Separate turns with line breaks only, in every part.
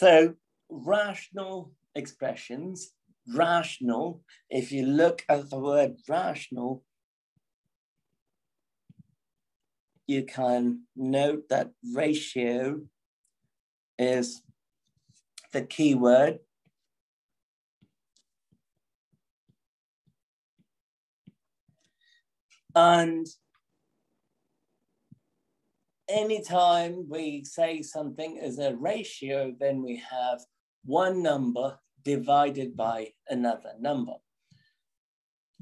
So rational expressions, rational, if you look at the word rational, you can note that ratio is the key word. And anytime we say something is a ratio, then we have one number divided by another number.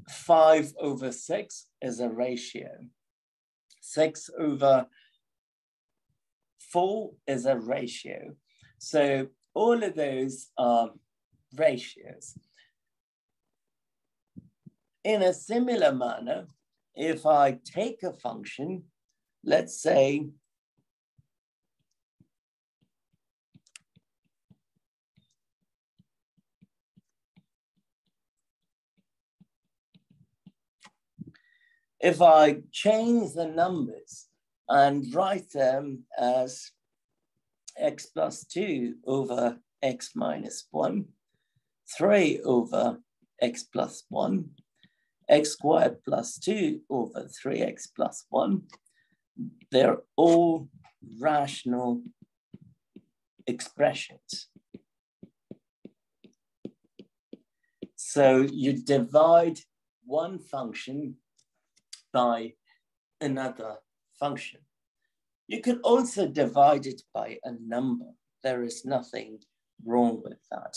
Five over six is a ratio. Six over four is a ratio. So all of those are ratios. In a similar manner, if I take a function, let's say if I change the numbers and write them as x plus 2 over x minus 1, 3 over x plus 1, x squared plus 2 over 3x plus 1. They're all rational expressions. So you divide one function by another function. You can also divide it by a number. There is nothing wrong with that.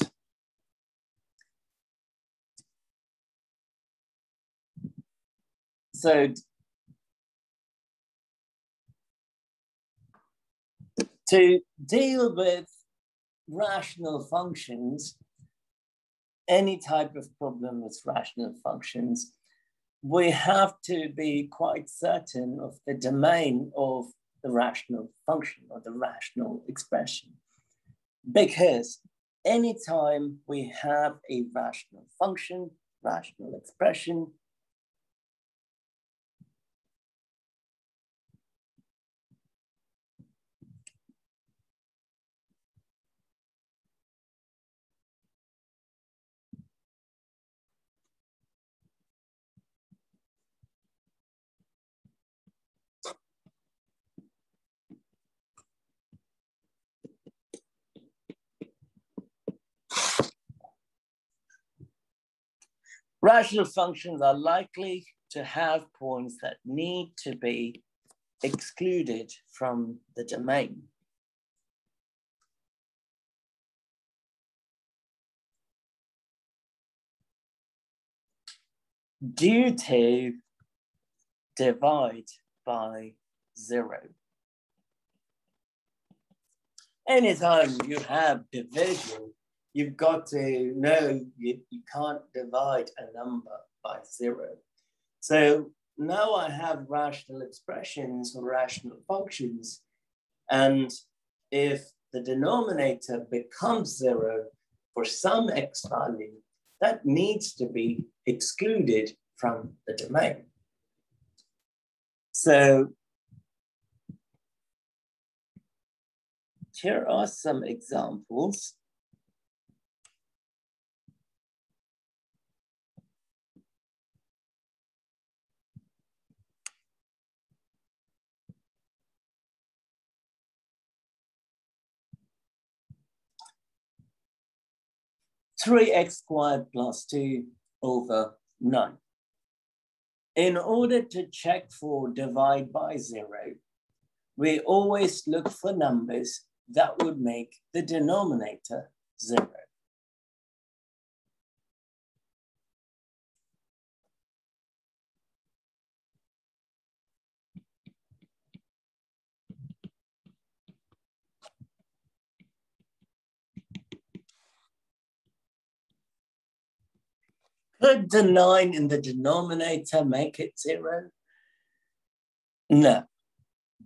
So to deal with rational functions, any type of problem with rational functions, we have to be quite certain of the domain of the rational function or the rational expression. Because anytime we have a rational function, rational expression, Rational functions are likely to have points that need to be excluded from the domain. Due to divide by zero. Anytime you have division, you've got to know you, you can't divide a number by zero. So now I have rational expressions or rational functions. And if the denominator becomes zero for some x value, that needs to be excluded from the domain. So here are some examples. 3x squared plus 2 over 9. In order to check for divide by 0, we always look for numbers that would make the denominator 0. Could the nine in the denominator make it zero? No,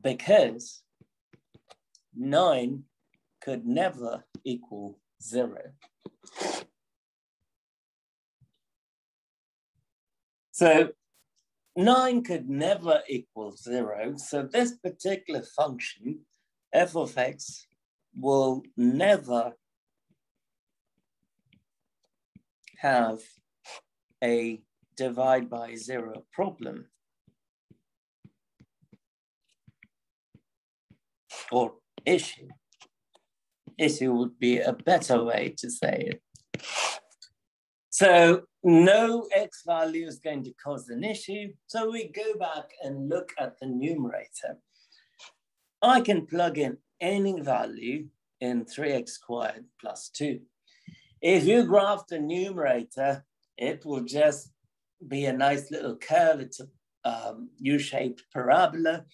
because nine could never equal zero. So nine could never equal zero. So this particular function, f of x, will never have a divide by zero problem or issue. Issue would be a better way to say it. So no x value is going to cause an issue. So we go back and look at the numerator. I can plug in any value in 3x squared plus 2. If you graph the numerator, it will just be a nice little curve. It's a um, U-shaped parabola,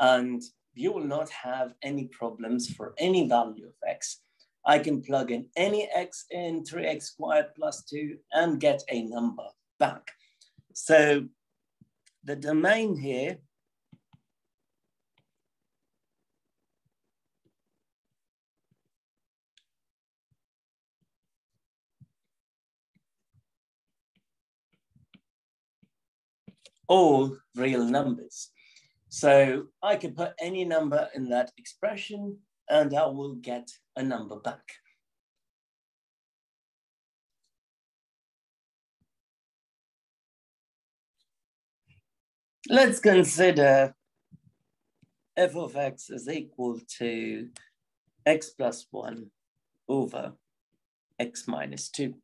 and you will not have any problems for any value of x. I can plug in any x in 3x squared plus 2 and get a number back. So the domain here all real numbers. So I can put any number in that expression and I will get a number back. Let's consider f of x is equal to x plus 1 over x minus 2.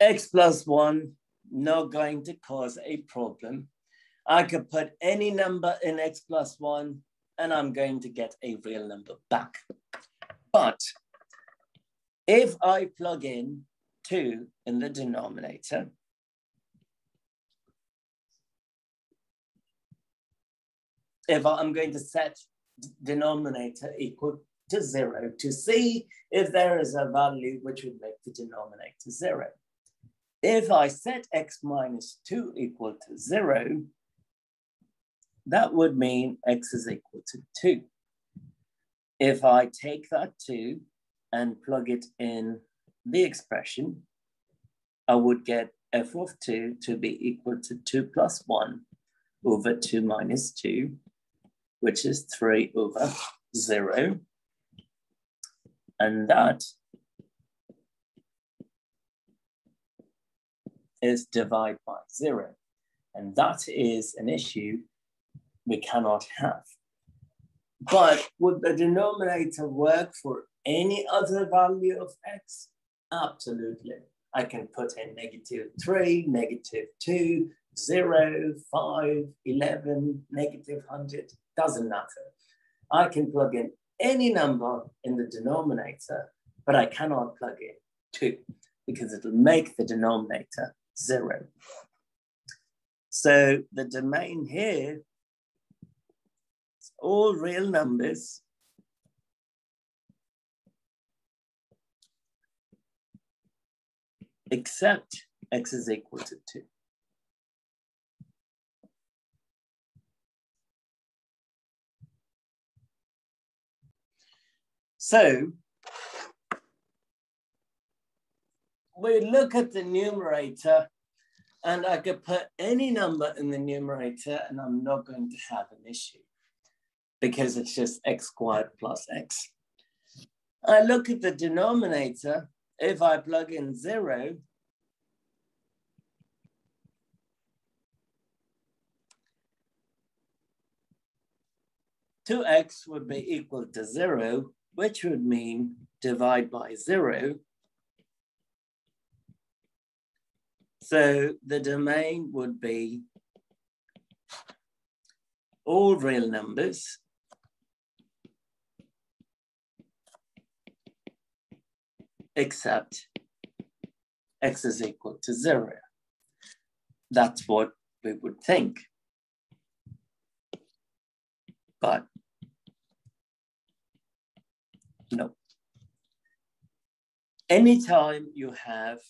x plus 1 not going to cause a problem. I could put any number in x plus 1 and I'm going to get a real number back. But if I plug in 2 in the denominator, if I'm going to set denominator equal to 0 to see if there is a value which would make the denominator 0. If I set x minus 2 equal to 0, that would mean x is equal to 2. If I take that 2 and plug it in the expression, I would get f of 2 to be equal to 2 plus 1 over 2 minus 2, which is 3 over 0. And that is divide by zero. And that is an issue we cannot have. But would the denominator work for any other value of x? Absolutely. I can put in negative 3, negative 2, 0, 5, 11, negative 100, doesn't matter. I can plug in any number in the denominator, but I cannot plug in 2 because it'll make the denominator zero. So the domain here is all real numbers except x is equal to 2. So we look at the numerator and I could put any number in the numerator and I'm not going to have an issue because it's just x squared plus x. I look at the denominator, if I plug in zero, two x would be equal to zero, which would mean divide by zero, So the domain would be all real numbers except x is equal to zero. That's what we would think. But no. Anytime you have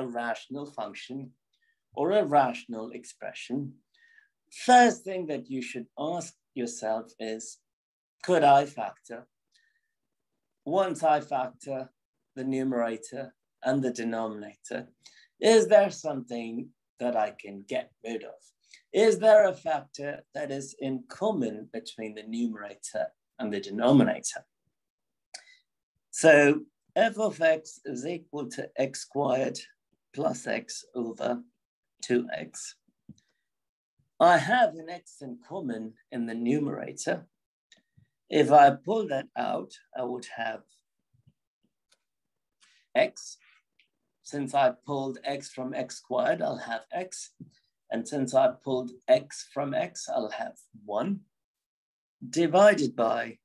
a rational function or a rational expression, first thing that you should ask yourself is, could I factor? Once I factor the numerator and the denominator, is there something that I can get rid of? Is there a factor that is in common between the numerator and the denominator? So f of x is equal to x squared plus x over 2x. I have an x in common in the numerator. If I pull that out, I would have x. Since I pulled x from x squared, I'll have x. And since I pulled x from x, I'll have 1 divided by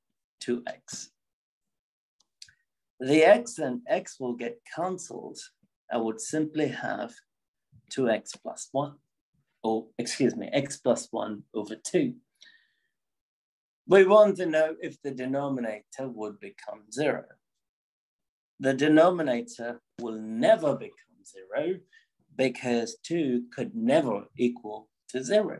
2x. The x and x will get cancelled. I would simply have 2x plus 1, or excuse me, x plus 1 over 2. We want to know if the denominator would become 0. The denominator will never become 0 because 2 could never equal to 0.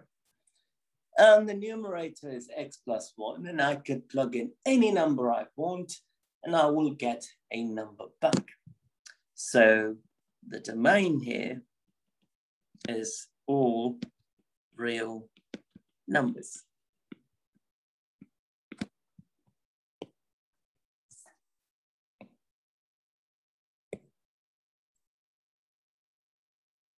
And the numerator is x plus 1, and I could plug in any number I want, and I will get a number back. So the domain here is all real numbers.